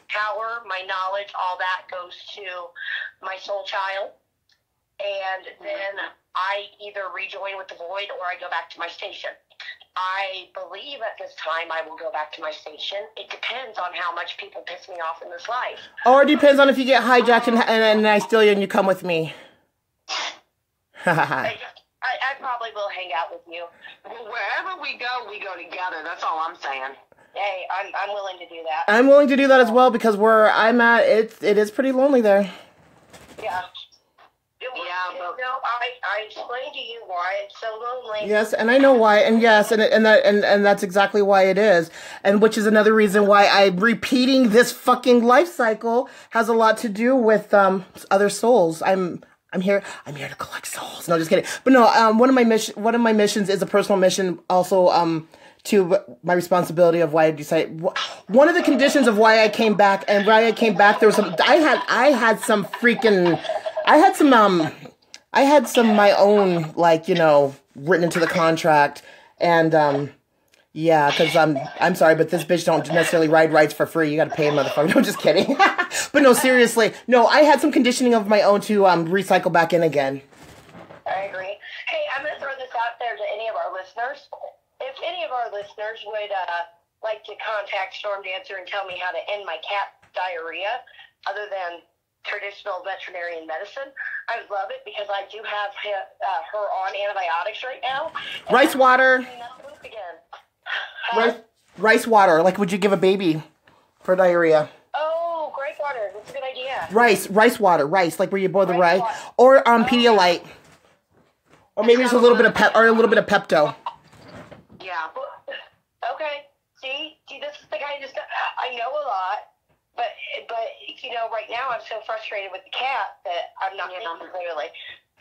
power, my knowledge, all that goes to my soul child, and then I either rejoin with the void or I go back to my station. I believe at this time I will go back to my station. It depends on how much people piss me off in this life. Or it depends on if you get hijacked and, and, and I steal you and you come with me. (laughs) I, I, I probably will hang out with you. Well, wherever we go, we go together. That's all I'm saying. Hey, I'm, I'm willing to do that. I'm willing to do that as well because where I'm at, it's it is pretty lonely there. Yeah. It was, Yeah, you but- know, I, explained to you why it's so lonely. Yes, and I know why, and yes, and and that and and that's exactly why it is, and which is another reason why I'm repeating this fucking life cycle has a lot to do with um other souls. I'm I'm here I'm here to collect souls. No, just kidding. But no, um, one of my mission one of my missions is a personal mission, also um to my responsibility of why I decided one of the conditions of why I came back and why I came back there was some I had I had some freaking I had some um I had some of my own, like you know, written into the contract, and um, yeah, because I'm I'm sorry, but this bitch don't necessarily ride rides for free. You got to pay a motherfucker. (laughs) No, just kidding. (laughs) but no, seriously, no, I had some conditioning of my own to um recycle back in again. I agree. Hey, I'm to throw this out there to any of our listeners. If any of our listeners would uh, like to contact Storm Dancer and tell me how to end my cat diarrhea, other than traditional veterinarian medicine, I love it because I do have ha- uh, her on antibiotics right now. Rice water, again. rice, rice water. Like, would you give a baby for diarrhea? Oh, gripe water. That's a good idea. Rice, rice water, rice, like where you boil the Rice rice, or um Pedialyte, or maybe just a little bit of pep or a little bit of Pepto. Yeah. Okay. See, see, this is the guy who just. I know a lot, but but you know, right now I'm so frustrated with the cat that I'm not Yeah. thinking clearly.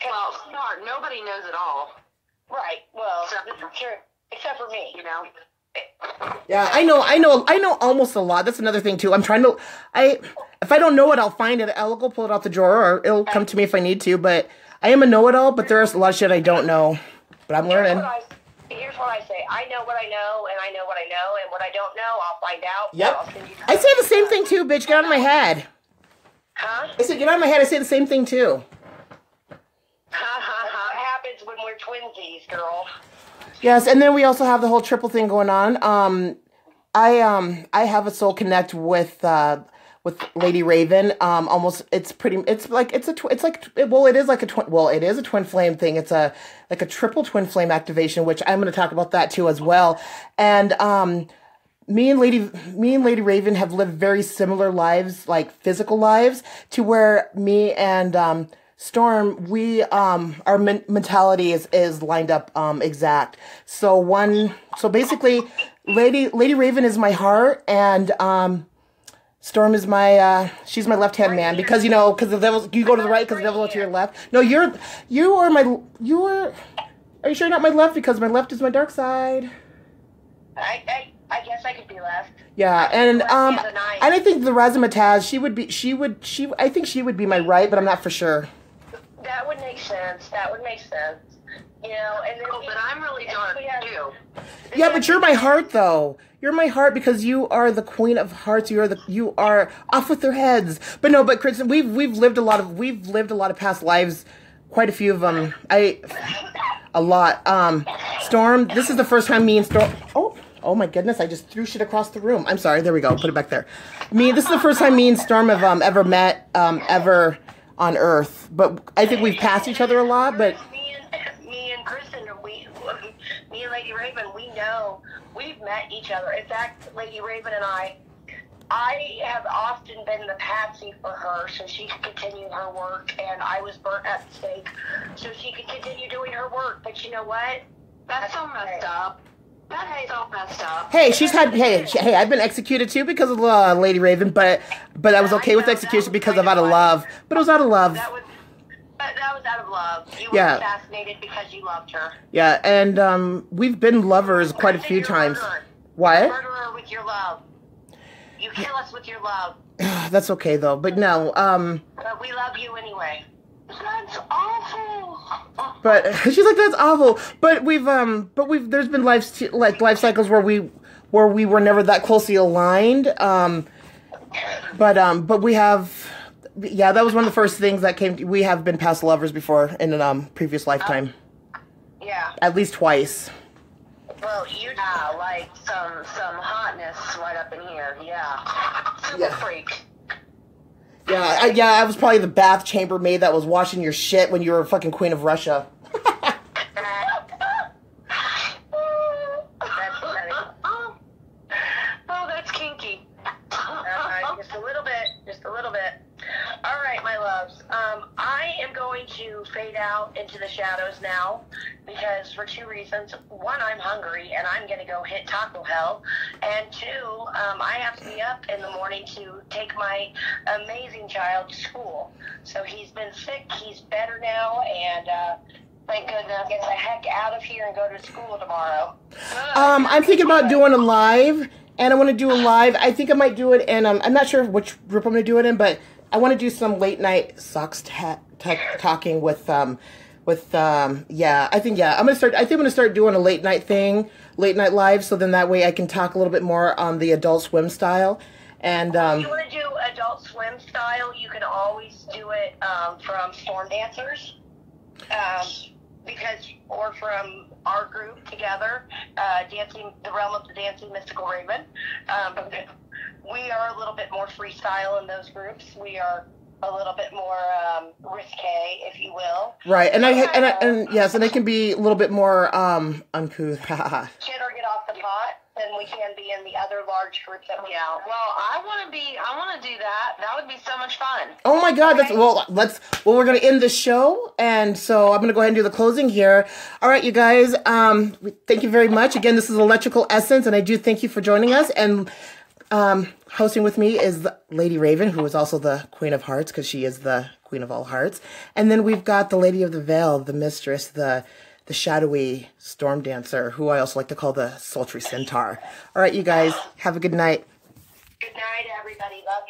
Well, smart. Nobody knows it all. right. Well, Except- this is true, except for me. You know. Yeah, I know, I know, I know almost a lot. That's another thing too. I'm trying to, I, if I don't know it, I'll find it. I'll go pull it out the drawer, or it'll come to me if I need to. But I am a know-it-all. But there's a lot of shit I don't know. But I'm Here's learning. Here's what I say. I know what I know, and I know what I know, and what I don't know, I'll find out. Yep. I'll send you I say the same thing too, bitch. Get out of my head. Huh? I said, get out of my head. I say the same thing too. Ha ha What ha. happens when we're twinsies, girl? Yes, and then we also have the whole triple thing going on. Um, I um I have a soul connect with uh with Lady Raven. Um, almost it's pretty. It's like it's a tw- it's like well it is like a twin. Well, it is a twin flame thing. It's a like a triple twin flame activation, which I'm going to talk about that too as well. And um, me and Lady me and Lady Raven have lived very similar lives, like physical lives, to where me and um Storm, we um our men- mentality is is lined up um exact. So one, so basically, Lady Lady Raven is my heart, and um Storm is my uh she's my left hand man because you know because the devil's you go to the right because the devil's to your left. No, you're you are my you are. Are you sure you're not my left because my left is my dark side? I, I, I guess I could be left. Yeah, and um, hand of the night. and I think the Razzmatazz, she would be, she would, she, I think she would be my right, but I'm not for sure. That would make sense. That would make sense. You know, and then Oh, but I'm really dark have- too. Yeah, but you're my heart though. You're my heart because you are the queen of hearts. You are the, you are off with their heads. But no, but Kristen, we've we've lived a lot of, we've lived a lot of past lives, quite a few of them. I, a lot. Um, Storm, this is the first time me and Storm. Oh. Oh my goodness! I just threw shit across the room. I'm sorry. There we go. Put it back there. Me. This is the first time me and Storm have um, ever met um, ever on Earth. But I think we've passed each other a lot. But me and Lady Raven, we know we've met each other. In fact, Lady Raven and I, I have often been the patsy for her, so she could continue her work, and I was burnt at the stake, so she could continue doing her work. But you know what? That's so messed up. That's so messed up. Hey, she's had hey hey I've been executed too because of uh, Lady Raven, but but I was okay with I know, that execution because of out of of love. But it was out of love. That was. But that was out of love. You were Yeah. assassinated because you loved her. Yeah, and um, we've been lovers quite a few times. murderer. What? Murderer with your love. You kill us with your love. (sighs) That's okay though. But no, um, But we love you anyway. That's awful. but (laughs) she's like that's awful. But we've um, but we've there's been life like life cycles where we where we were never that closely aligned. Um, but um, but we have. Yeah, that was one of the first things that came. We have been past lovers before in a um, previous lifetime, Yeah. at least twice. Well, you Yeah, like some some hotness right up in here. Yeah. Super Yeah. freak. Yeah, I, yeah, I was probably the bath chambermaid that was washing your shit when you were a fucking queen of Russia. (laughs) That's funny. oh, that's kinky. Uh, just a little bit. Just a little bit. All right, my loves. Um, I am going to fade out into the shadows now because for two reasons. One, I'm hungry and I'm going to go hit Taco Hell. And two, um, I have to be up in the morning to take my amazing child to school. So he's been sick. He's better now. And uh, thank goodness, get the heck out of here and go to school tomorrow. Um, I'm thinking about doing a live, and I want to do a live. I think I might do it, and um, I'm not sure which group I'm going to do it in, but I want to do some late night socks ta- ta- talking with um, with um, yeah. I think yeah, I'm gonna start. I think I'm gonna start doing a late night thing, late night live, so then that way I can talk a little bit more on the Adult Swim style, and If um, you want to do Adult Swim style, you can always do it um, from Storm Dancers, um, because or from our group together, uh, dancing the realm of the dancing mystical raven. Um, we are a little bit more freestyle in those groups. We are a little bit more um, risque, if you will. right, and I and I, and yes, and it can be a little bit more um uncouth. (laughs) Kid or get off the pot than we can be in the other large groups that we Yeah. Well, I want to be. I want to do that. That would be so much fun. Oh my God! That's well. Let's. Well, we're gonna end the show, and so I'm gonna go ahead and do the closing here. All right, you guys. Um, thank you very much. Again, this is Aquarian Essence, and I do thank you for joining us. And um, hosting with me is Lady Raven, who is also the Queen of Hearts because she is the Queen of all Hearts. And then we've got the Lady of the Veil, the Mistress, the the shadowy storm dancer, who I also like to call the sultry centaur. All right, you guys, have a good night. Good night, everybody. Love you.